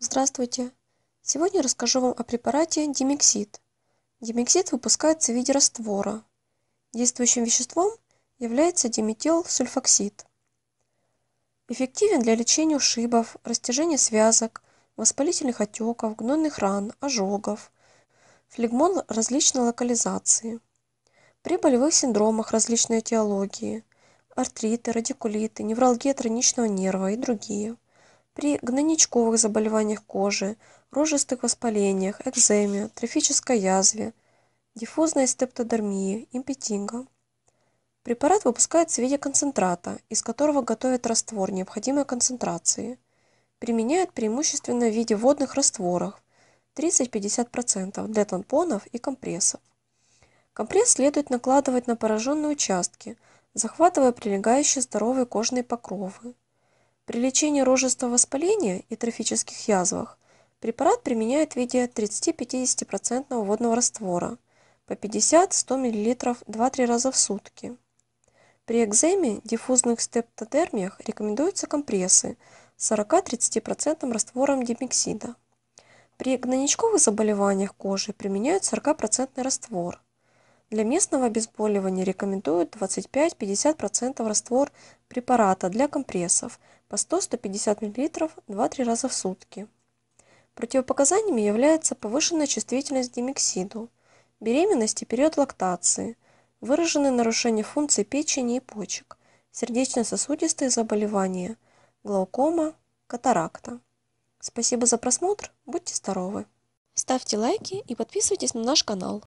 Здравствуйте! Сегодня расскажу вам о препарате Димексид. Димексид выпускается в виде раствора. Действующим веществом является диметилсульфоксид. Эффективен для лечения ушибов, растяжения связок, воспалительных отеков, гнойных ран, ожогов, флегмон различной локализации. При болевых синдромах различной этиологии, артриты, радикулиты, невралгия тройничного нерва и другие – при гнойничковых заболеваниях кожи, рожистых воспалениях, экземе, трофической язве, диффузной стептодермии, импетинго. Препарат выпускается в виде концентрата, из которого готовят раствор необходимой концентрации. Применяют преимущественно в виде водных растворов 30-50% для тампонов и компрессов. Компресс следует накладывать на пораженные участки, захватывая прилегающие здоровые кожные покровы. При лечении рожистого воспаления и трофических язвах препарат применяют в виде 30-50% водного раствора по 50-100 мл 2-3 раза в сутки. При экземе, диффузных стептодермиях рекомендуются компрессы с 40-30% раствором димексида. При гнойничковых заболеваниях кожи применяют 40% раствор. Для местного обезболивания рекомендуют 25-50% раствор препарата для компрессов по 100-150 мл 2-3 раза в сутки. Противопоказаниями является повышенная чувствительность к димексиду, беременность и период лактации, выраженное нарушение функций печени и почек, сердечно-сосудистые заболевания, глаукома, катаракта. Спасибо за просмотр, будьте здоровы! Ставьте лайки и подписывайтесь на наш канал.